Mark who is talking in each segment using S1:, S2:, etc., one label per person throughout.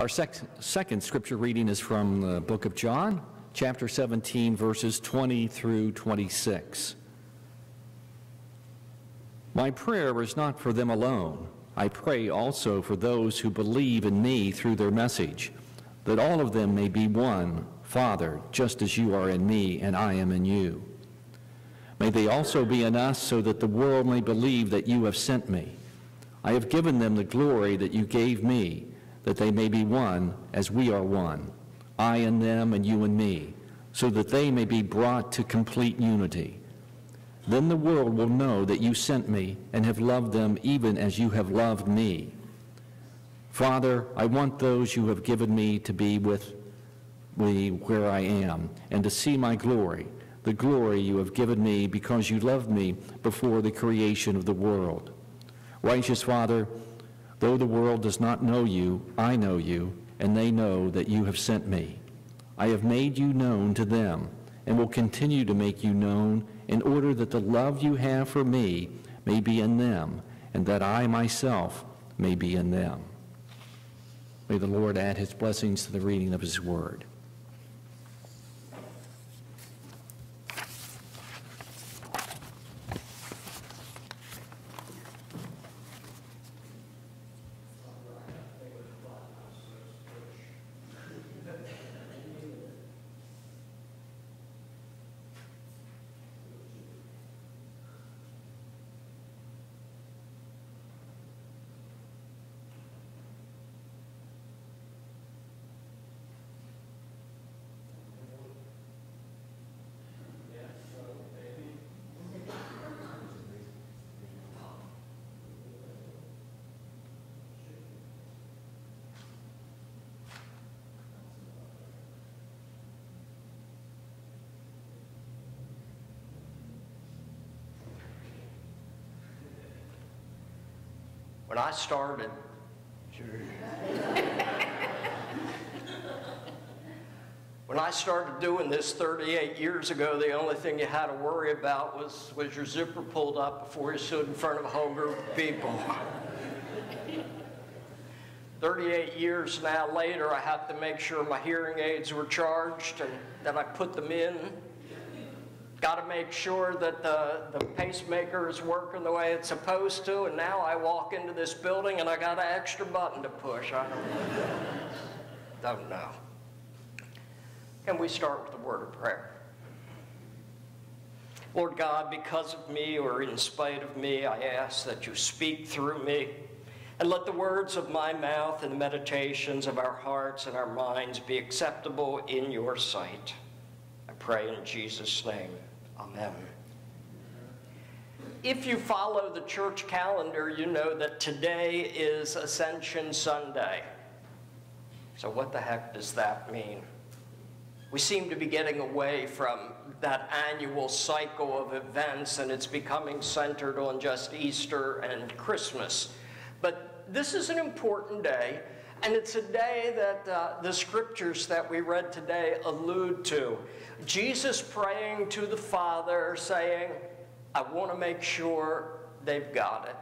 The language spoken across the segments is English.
S1: Our sec- second scripture reading is from the book of John, chapter 17, verses 20 through 26. My prayer is not for them alone. I pray also for those who believe in me through their message, that all of them may be one, Father, just as you are in me and I am in you. May they also be in us so that the world may believe that you have sent me. I have given them the glory that you gave me, that they may be one as we are one, I and them and you and me, so that they may be brought to complete unity. Then the world will know that you sent me and have loved them even as you have loved me. Father, I want those you have given me to be with me where I am and to see my glory, the glory you have given me because you loved me before the creation of the world. Righteous Father, though the world does not know you, I know you, and they know that you have sent me. I have made you known to them and will continue to make you known in order that the love you have for me may be in them, and that I myself may be in them. May the Lord add his blessings to the reading of his word.
S2: When I started, when I started doing this 38 years ago, the only thing you had to worry about was, was your zipper pulled up before you stood in front of a whole group of people. 38 years now later, I have to make sure my hearing aids were charged and that I put them in Got to make sure that the, the pacemaker is working the way it's supposed to, and now I walk into this building and I got an extra button to push. I don't, don't know. Can we start with a word of prayer? Lord God, because of me or in spite of me, I ask that you speak through me. And let the words of my mouth and the meditations of our hearts and our minds be acceptable in your sight. I pray in Jesus' name. Amen. If you follow the church calendar, you know that today is Ascension Sunday. So, what the heck does that mean? We seem to be getting away from that annual cycle of events, and it's becoming centered on just Easter and Christmas. But this is an important day, and it's a day that uh, the scriptures that we read today allude to. Jesus praying to the Father, saying, I want to make sure they've got it.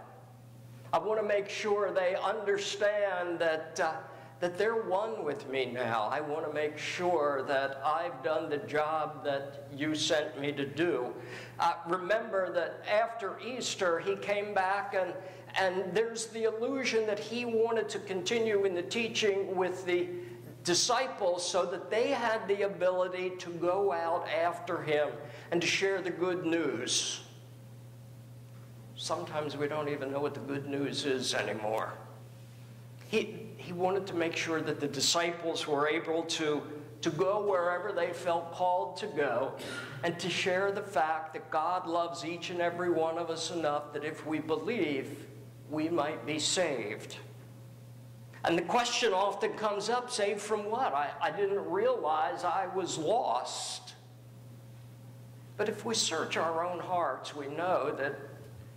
S2: I want to make sure they understand that, uh, that they're one with me now. I want to make sure that I've done the job that you sent me to do. Uh, remember that after Easter, he came back and, and there's the illusion that he wanted to continue in the teaching with the disciples so that they had the ability to go out after him and to share the good news. Sometimes we don't even know what the good news is anymore. He, he wanted to make sure that the disciples were able to, to go wherever they felt called to go and to share the fact that God loves each and every one of us enough that if we believe, we might be saved. And the question often comes up saved from what? I, I didn't realize I was lost. But if we search our own hearts, we know that,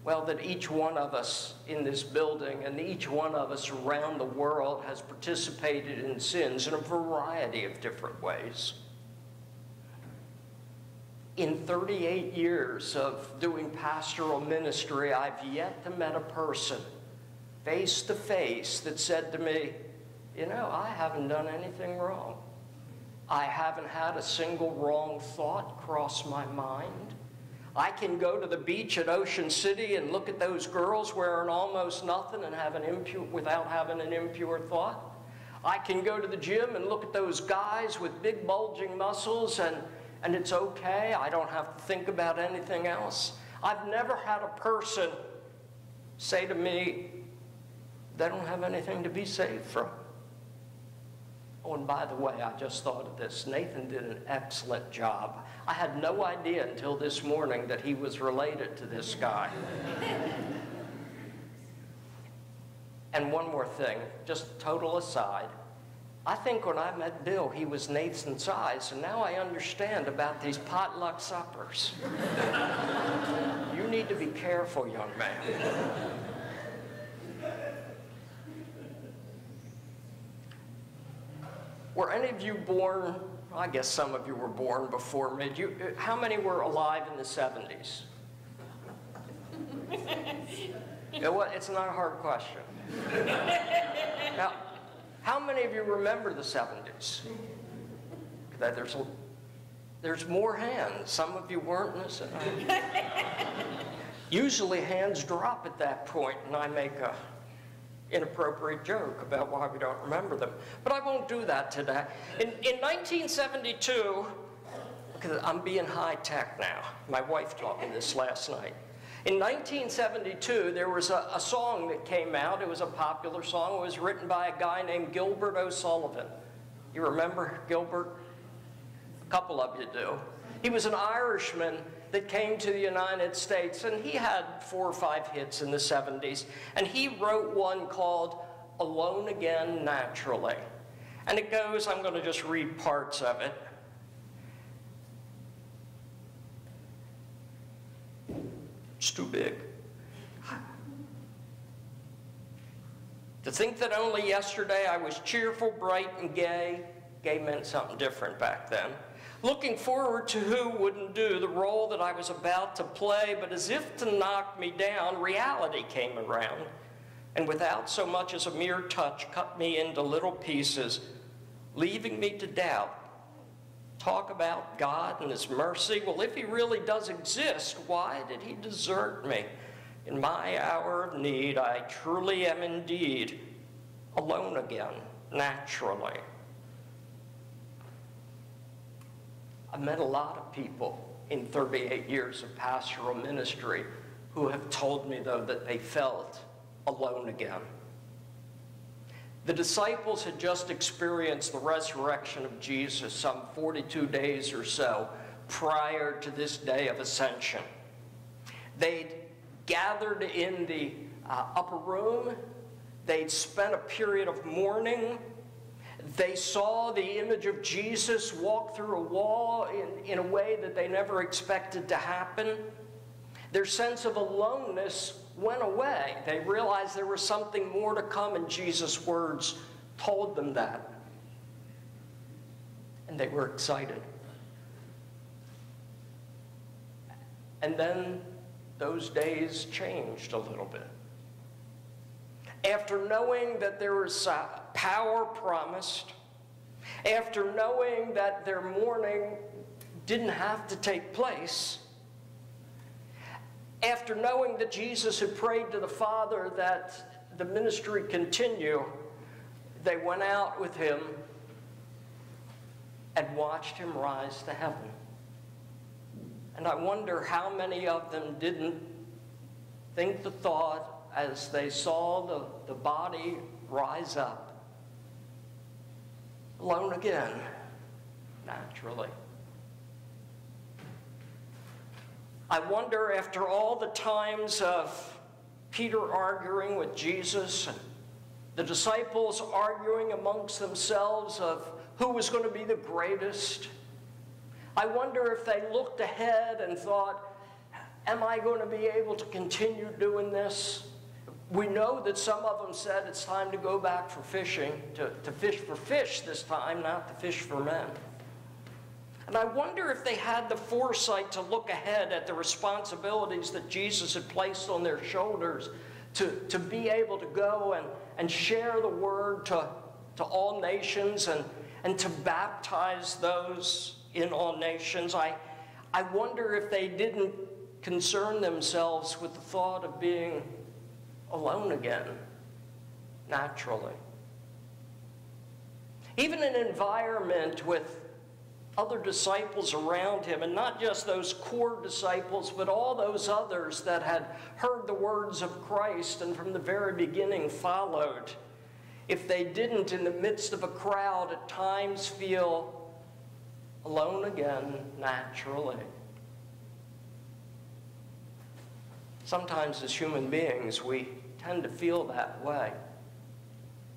S2: well, that each one of us in this building and each one of us around the world has participated in sins in a variety of different ways. In 38 years of doing pastoral ministry, I've yet to met a person face to face that said to me, you know, I haven't done anything wrong. I haven't had a single wrong thought cross my mind. I can go to the beach at Ocean City and look at those girls wearing almost nothing and have an impure, without having an impure thought. I can go to the gym and look at those guys with big bulging muscles and, and it's okay. I don't have to think about anything else. I've never had a person say to me, they don't have anything to be saved from. Oh, and by the way, I just thought of this. Nathan did an excellent job. I had no idea until this morning that he was related to this guy. and one more thing, just total aside. I think when I met Bill, he was Nathan's size, and now I understand about these potluck suppers. you need to be careful, young man. Were any of you born, I guess some of you were born before me. You, how many were alive in the 70s? it's not a hard question. now, how many of you remember the 70s? There's, there's more hands. Some of you weren't listening. Usually hands drop at that point and I make a inappropriate joke about why we don't remember them. But I won't do that today. In, in 1972, because I'm being high tech now. My wife taught me this last night. In 1972, there was a, a, song that came out. It was a popular song. It was written by a guy named Gilbert O'Sullivan. You remember Gilbert? A couple of you do. He was an Irishman that came to the United States, and he had four or five hits in the 70s. And he wrote one called Alone Again Naturally. And it goes, I'm going to just read parts of it. It's too big. To think that only yesterday I was cheerful, bright, and gay, gay meant something different back then looking forward to who wouldn't do the role that I was about to play, but as if to knock me down, reality came around, and without so much as a mere touch, cut me into little pieces, leaving me to doubt. Talk about God and His mercy. Well, if He really does exist, why did He desert me? In my hour of need, I truly am indeed alone again, naturally. I've met a lot of people in 38 years of pastoral ministry who have told me, though, that they felt alone again. The disciples had just experienced the resurrection of Jesus some 42 days or so prior to this day of ascension. They'd gathered in the uh, upper room, they'd spent a period of mourning they saw the image of Jesus walk through a wall in, in a way that they never expected to happen. Their sense of aloneness went away. They realized there was something more to come, and Jesus' words told them that. And they were excited. And then those days changed a little bit. After knowing that there was power promised, after knowing that their mourning didn't have to take place, after knowing that Jesus had prayed to the Father that the ministry continue, they went out with him and watched him rise to heaven. And I wonder how many of them didn't think the thought as they saw the, the body rise up alone again, naturally. I wonder, after all the times of Peter arguing with Jesus and the disciples arguing amongst themselves of who was going to be the greatest, I wonder if they looked ahead and thought, Am I going to be able to continue doing this? we know that some of them said it's time to go back for fishing, to, to fish for fish this time, not to fish for men. And I wonder if they had the foresight to look ahead at the responsibilities that Jesus had placed on their shoulders to, to be able to go and, and share the word to to all nations and, and to baptize those in all nations. I, I wonder if they didn't concern themselves with the thought of being alone again, naturally. Even an environment with other disciples around him, and not just those core disciples, but all those others that had heard the words of Christ and from the very beginning followed. If they didn't, in the midst of a crowd, at times feel alone again naturally. Sometimes, as human beings, we tend to feel that way.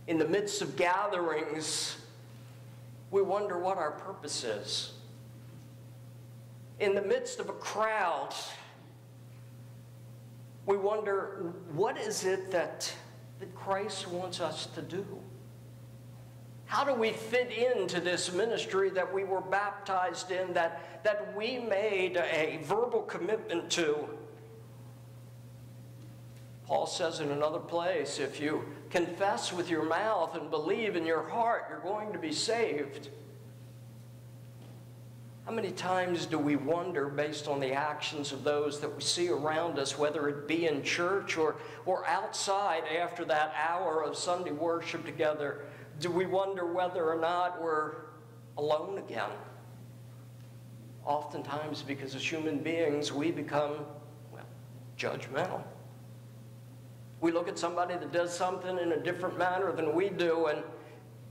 S2: In the midst of gatherings, we wonder what our purpose is. In the midst of a crowd, we wonder what is it that, that Christ wants us to do? How do we fit into this ministry that we were baptized in, that, that we made a verbal commitment to? Paul says in another place if you confess with your mouth and believe in your heart, you're going to be saved. How many times do we wonder, based on the actions of those that we see around us, whether it be in church or, or outside after that hour of Sunday worship together, do we wonder whether or not we're alone again? Oftentimes, because as human beings, we become well, judgmental. We look at somebody that does something in a different manner than we do, and,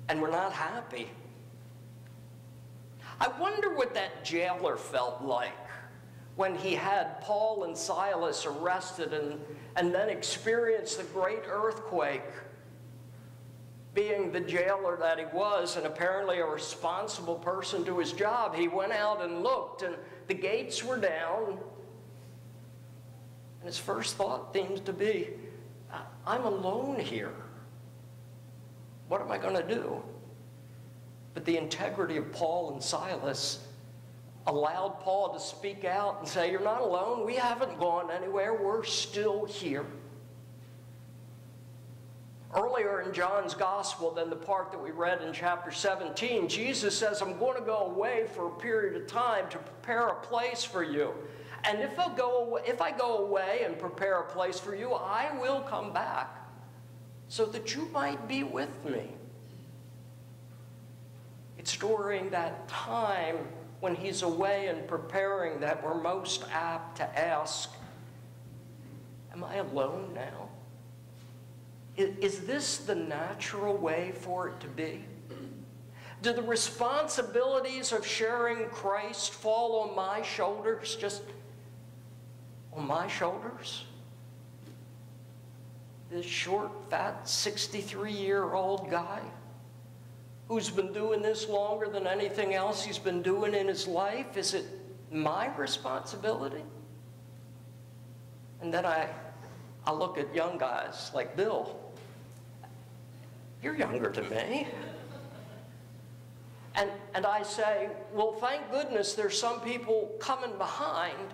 S2: and we're not happy. I wonder what that jailer felt like when he had Paul and Silas arrested and, and then experienced the great earthquake. Being the jailer that he was, and apparently a responsible person to his job, he went out and looked, and the gates were down. And his first thought seems to be I'm alone here. What am I going to do? But the integrity of Paul and Silas allowed Paul to speak out and say, You're not alone. We haven't gone anywhere. We're still here. Earlier in John's gospel, than the part that we read in chapter 17, Jesus says, I'm going to go away for a period of time to prepare a place for you. And if I go away, if I go away and prepare a place for you, I will come back so that you might be with me. It's during that time when he's away and preparing that we're most apt to ask, Am I alone now? Is this the natural way for it to be? Do the responsibilities of sharing Christ fall on my shoulders just on my shoulders? This short, fat, 63 year old guy who's been doing this longer than anything else he's been doing in his life? Is it my responsibility? And then I, I look at young guys like Bill. You're younger than me. And, and I say, well, thank goodness there's some people coming behind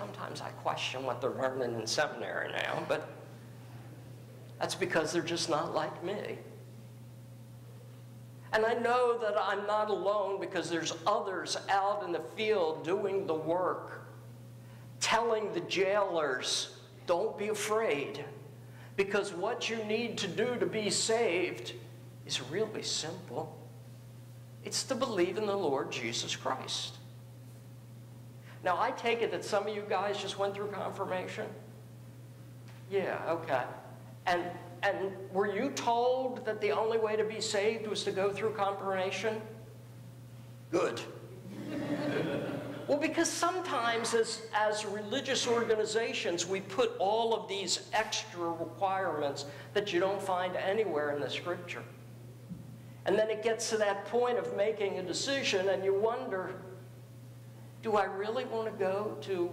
S2: Sometimes I question what they're learning in seminary now, but that's because they're just not like me. And I know that I'm not alone because there's others out in the field doing the work, telling the jailers, don't be afraid, because what you need to do to be saved is really simple. It's to believe in the Lord Jesus Christ. Now, I take it that some of you guys just went through confirmation? Yeah, okay. And, and were you told that the only way to be saved was to go through confirmation? Good. well, because sometimes as, as religious organizations, we put all of these extra requirements that you don't find anywhere in the scripture. And then it gets to that point of making a decision, and you wonder, do I really want to go to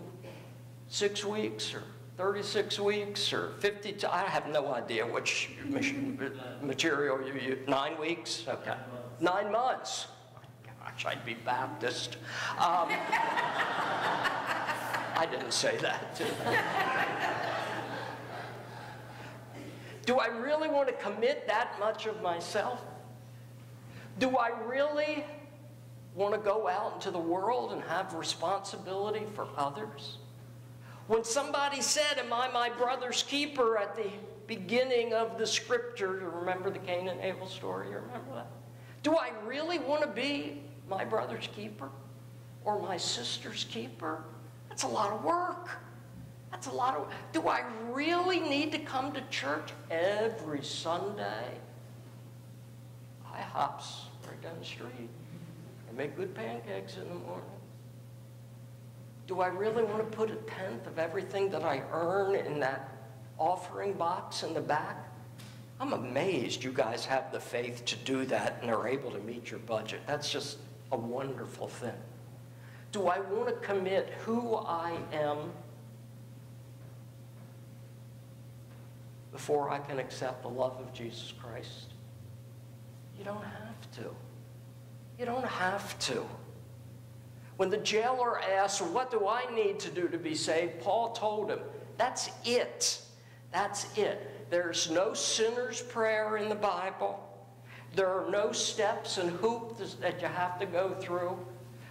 S2: six weeks or 36 weeks or 50? I have no idea which material you use. Nine weeks? Okay. Nine months. Gosh, I'd be Baptist. Um, I didn't say that. Do I really want to commit that much of myself? Do I really want to go out into the world and have responsibility for others? When somebody said, Am I my brother's keeper at the beginning of the scripture, you remember the Cain and Abel story? You remember that? Do I really want to be my brother's keeper or my sister's keeper? That's a lot of work. That's a lot of. Do I really need to come to church every Sunday? IHOP's right down the street. Make good pancakes in the morning. Do I really want to put a tenth of everything that I earn in that offering box in the back? I'm amazed you guys have the faith to do that and are able to meet your budget. That's just a wonderful thing. Do I want to commit who I am before I can accept the love of Jesus Christ? You don't have to. You don't have to. When the jailer asked, What do I need to do to be saved? Paul told him, That's it. That's it. There's no sinner's prayer in the Bible. There are no steps and hoops that you have to go through.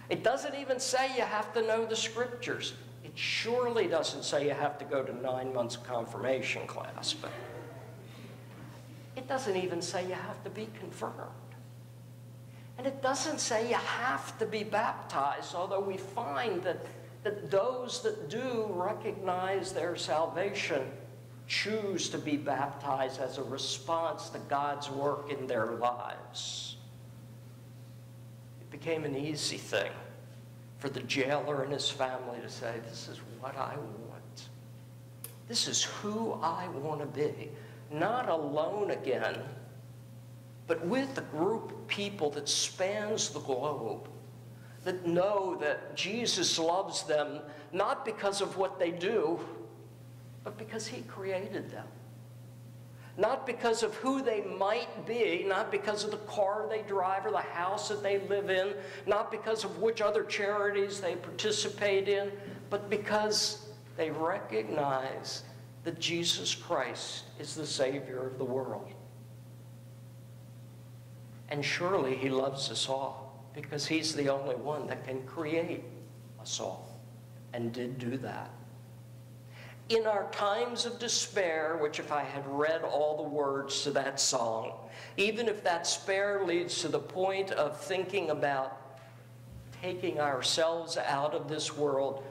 S2: It doesn't even say you have to know the scriptures. It surely doesn't say you have to go to nine months of confirmation class, but it doesn't even say you have to be confirmed. And it doesn't say you have to be baptized, although we find that, that those that do recognize their salvation choose to be baptized as a response to God's work in their lives. It became an easy thing for the jailer and his family to say, This is what I want. This is who I want to be. Not alone again, but with a group of people that spans the globe, that know that Jesus loves them not because of what they do, but because He created them. Not because of who they might be, not because of the car they drive or the house that they live in, not because of which other charities they participate in, but because they recognize that Jesus Christ is the Savior of the world. And surely He loves us all because He's the only one that can create us all and did do that. In our times of despair, which if I had read all the words to that song, even if that despair leads to the point of thinking about taking ourselves out of this world,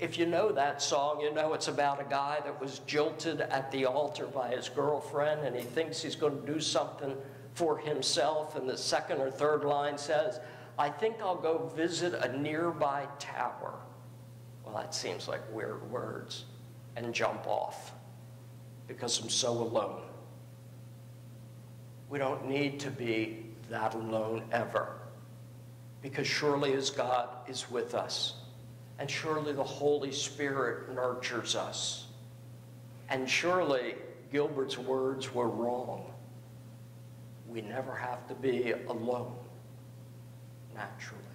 S2: if you know that song, you know it's about a guy that was jilted at the altar by his girlfriend and he thinks he's going to do something for himself. And the second or third line says, I think I'll go visit a nearby tower. Well, that seems like weird words. And jump off because I'm so alone. We don't need to be that alone ever because surely as God is with us and surely the Holy Spirit nurtures us. And surely Gilbert's words were wrong we never have to be alone naturally.